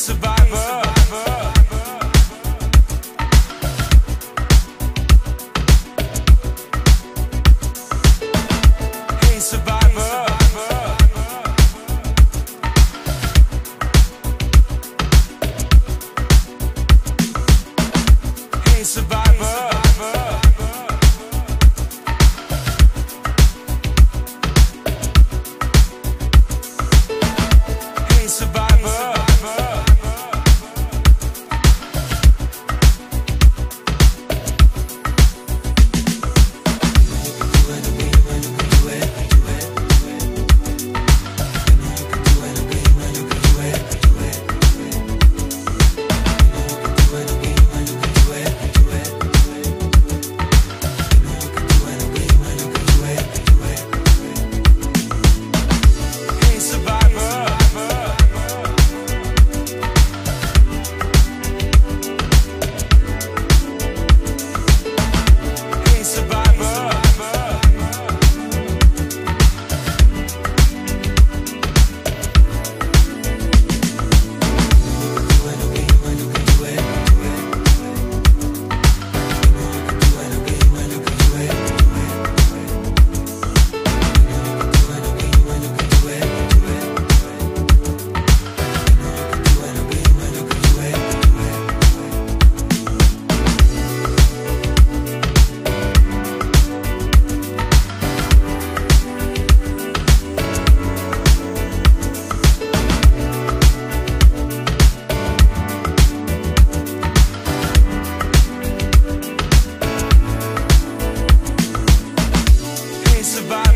survive.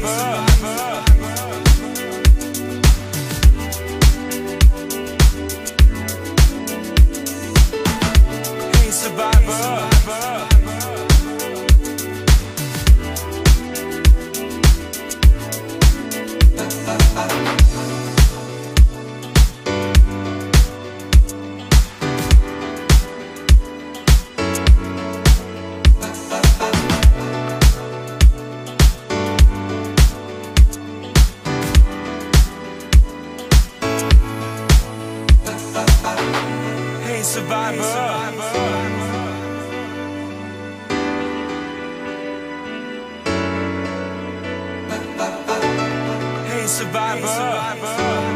Pepper. survivor. Hey, survivor. Hey, survivor.